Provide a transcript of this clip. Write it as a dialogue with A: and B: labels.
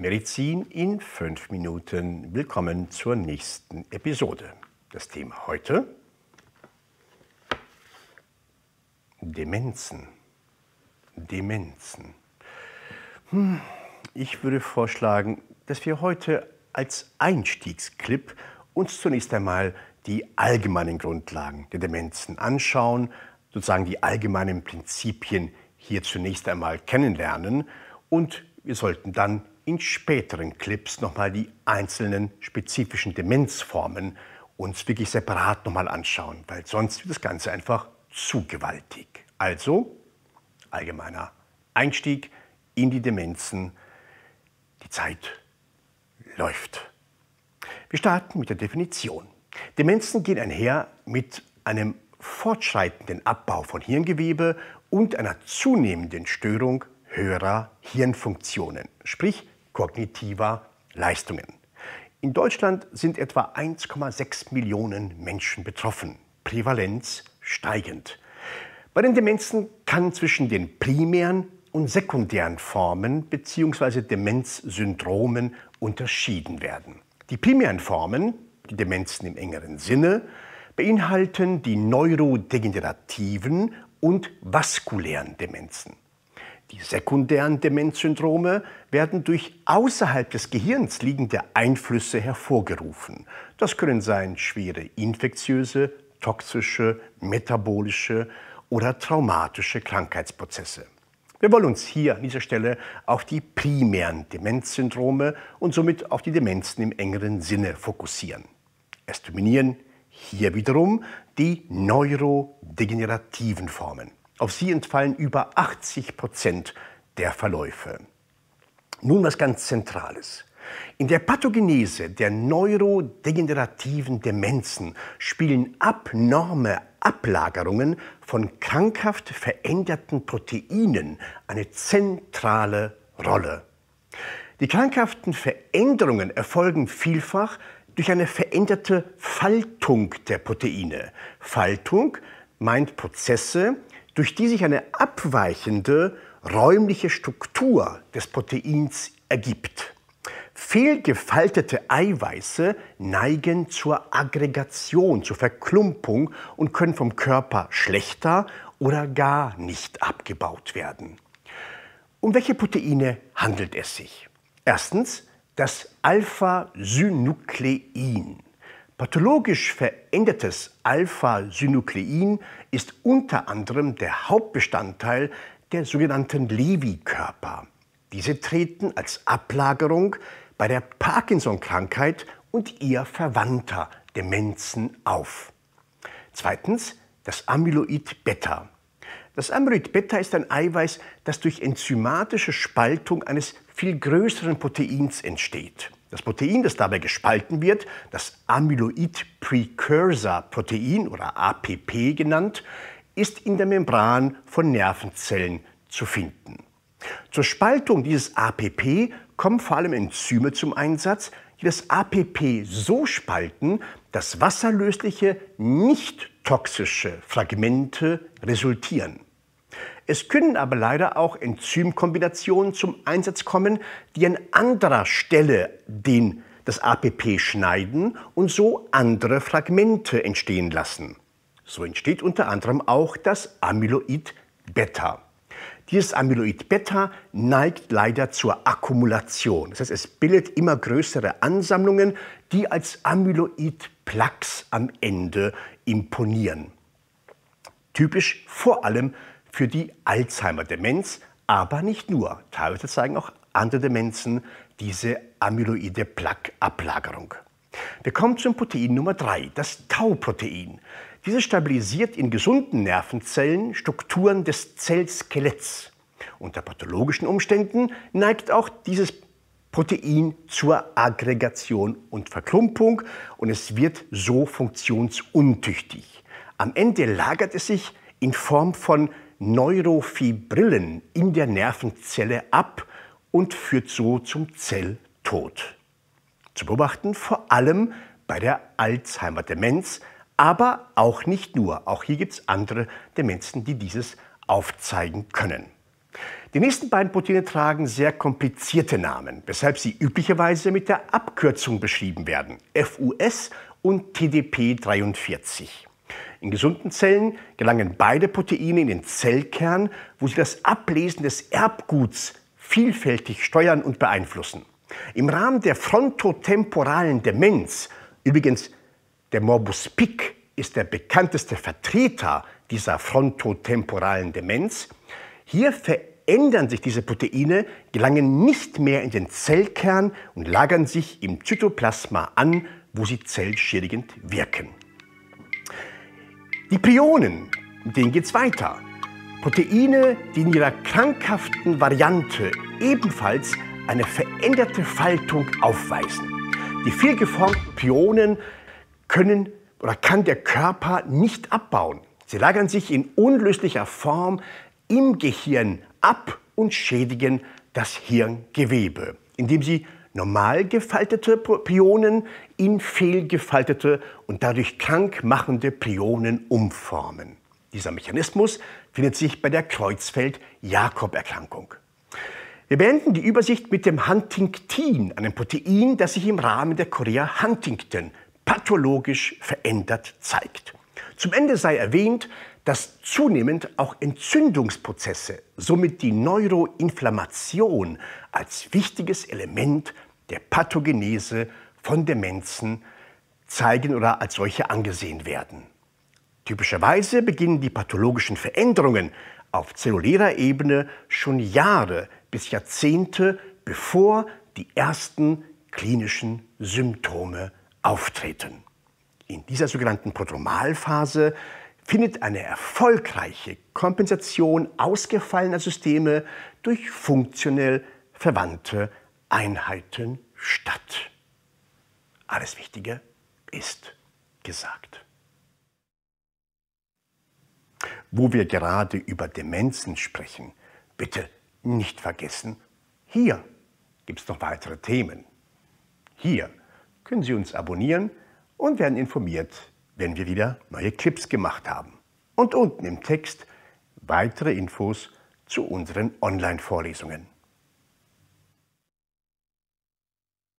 A: Medizin in fünf Minuten. Willkommen zur nächsten Episode. Das Thema heute Demenzen. Demenzen. Hm, ich würde vorschlagen, dass wir heute als Einstiegsclip uns zunächst einmal die allgemeinen Grundlagen der Demenzen anschauen, sozusagen die allgemeinen Prinzipien hier zunächst einmal kennenlernen und wir sollten dann in späteren Clips nochmal die einzelnen spezifischen Demenzformen uns wirklich separat nochmal anschauen, weil sonst wird das Ganze einfach zu gewaltig. Also allgemeiner Einstieg in die Demenzen. Die Zeit läuft. Wir starten mit der Definition. Demenzen gehen einher mit einem fortschreitenden Abbau von Hirngewebe und einer zunehmenden Störung höherer Hirnfunktionen, sprich kognitiver Leistungen. In Deutschland sind etwa 1,6 Millionen Menschen betroffen, Prävalenz steigend. Bei den Demenzen kann zwischen den primären und sekundären Formen bzw. Demenzsyndromen unterschieden werden. Die primären Formen, die Demenzen im engeren Sinne, beinhalten die neurodegenerativen und vaskulären Demenzen. Die sekundären Demenzsyndrome werden durch außerhalb des Gehirns liegende Einflüsse hervorgerufen. Das können sein schwere infektiöse, toxische, metabolische oder traumatische Krankheitsprozesse. Wir wollen uns hier an dieser Stelle auf die primären Demenzsyndrome und somit auf die Demenzen im engeren Sinne fokussieren. Es dominieren hier wiederum die neurodegenerativen Formen. Auf sie entfallen über 80 Prozent der Verläufe. Nun was ganz Zentrales. In der Pathogenese der neurodegenerativen Demenzen spielen abnorme Ablagerungen von krankhaft veränderten Proteinen eine zentrale Rolle. Die krankhaften Veränderungen erfolgen vielfach durch eine veränderte Faltung der Proteine. Faltung meint Prozesse, durch die sich eine abweichende räumliche Struktur des Proteins ergibt. Fehlgefaltete Eiweiße neigen zur Aggregation, zur Verklumpung und können vom Körper schlechter oder gar nicht abgebaut werden. Um welche Proteine handelt es sich? Erstens das Alpha-Synuklein. Pathologisch verändertes Alpha-Synuklein ist unter anderem der Hauptbestandteil der sogenannten Lewy-Körper. Diese treten als Ablagerung bei der Parkinson-Krankheit und ihr verwandter Demenzen auf. Zweitens das Amyloid Beta. Das Amyloid Beta ist ein Eiweiß, das durch enzymatische Spaltung eines viel größeren Proteins entsteht. Das Protein, das dabei gespalten wird, das Amyloid Precursor Protein oder APP genannt, ist in der Membran von Nervenzellen zu finden. Zur Spaltung dieses APP kommen vor allem Enzyme zum Einsatz, die das APP so spalten, dass wasserlösliche, nicht toxische Fragmente resultieren. Es können aber leider auch Enzymkombinationen zum Einsatz kommen, die an anderer Stelle den, das APP schneiden und so andere Fragmente entstehen lassen. So entsteht unter anderem auch das Amyloid Beta. Dieses Amyloid Beta neigt leider zur Akkumulation. Das heißt, es bildet immer größere Ansammlungen, die als Amyloid Plaques am Ende imponieren. Typisch vor allem für die Alzheimer-Demenz, aber nicht nur. Teilweise zeigen auch andere Demenzen diese amyloide Plaque-Ablagerung. Wir kommen zum Protein Nummer 3, das Tau-Protein. Dieses stabilisiert in gesunden Nervenzellen Strukturen des Zellskeletts. Unter pathologischen Umständen neigt auch dieses Protein zur Aggregation und Verklumpung und es wird so funktionsuntüchtig. Am Ende lagert es sich in Form von Neurofibrillen in der Nervenzelle ab und führt so zum Zelltod. Zu beobachten vor allem bei der Alzheimer-Demenz, aber auch nicht nur. Auch hier gibt es andere Demenzen, die dieses aufzeigen können. Die nächsten beiden Proteine tragen sehr komplizierte Namen, weshalb sie üblicherweise mit der Abkürzung beschrieben werden, FUS und TDP43. In gesunden Zellen gelangen beide Proteine in den Zellkern, wo sie das Ablesen des Erbguts vielfältig steuern und beeinflussen. Im Rahmen der frontotemporalen Demenz, übrigens der Morbus Pick ist der bekannteste Vertreter dieser frontotemporalen Demenz, hier verändern sich diese Proteine, gelangen nicht mehr in den Zellkern und lagern sich im Zytoplasma an, wo sie zellschädigend wirken. Die Prionen, mit denen geht es weiter. Proteine, die in ihrer krankhaften Variante ebenfalls eine veränderte Faltung aufweisen. Die fehlgeformten Prionen können oder kann der Körper nicht abbauen. Sie lagern sich in unlöslicher Form im Gehirn ab und schädigen das Hirngewebe, indem sie normal gefaltete Prionen in fehlgefaltete und dadurch krankmachende Prionen umformen. Dieser Mechanismus findet sich bei der Kreuzfeld-Jakob-Erkrankung. Wir beenden die Übersicht mit dem Huntingtin, einem Protein, das sich im Rahmen der Chorea Huntington pathologisch verändert zeigt. Zum Ende sei erwähnt, dass zunehmend auch Entzündungsprozesse, somit die Neuroinflammation als wichtiges Element der Pathogenese von Demenzen zeigen oder als solche angesehen werden. Typischerweise beginnen die pathologischen Veränderungen auf zellulärer Ebene schon Jahre bis Jahrzehnte bevor die ersten klinischen Symptome auftreten. In dieser sogenannten Prodromalphase findet eine erfolgreiche Kompensation ausgefallener Systeme durch funktionell verwandte Einheiten statt. Alles Wichtige ist gesagt. Wo wir gerade über Demenzen sprechen, bitte nicht vergessen, hier gibt es noch weitere Themen. Hier können Sie uns abonnieren und werden informiert, wenn wir wieder neue Clips gemacht haben. Und unten im Text weitere Infos zu unseren Online-Vorlesungen.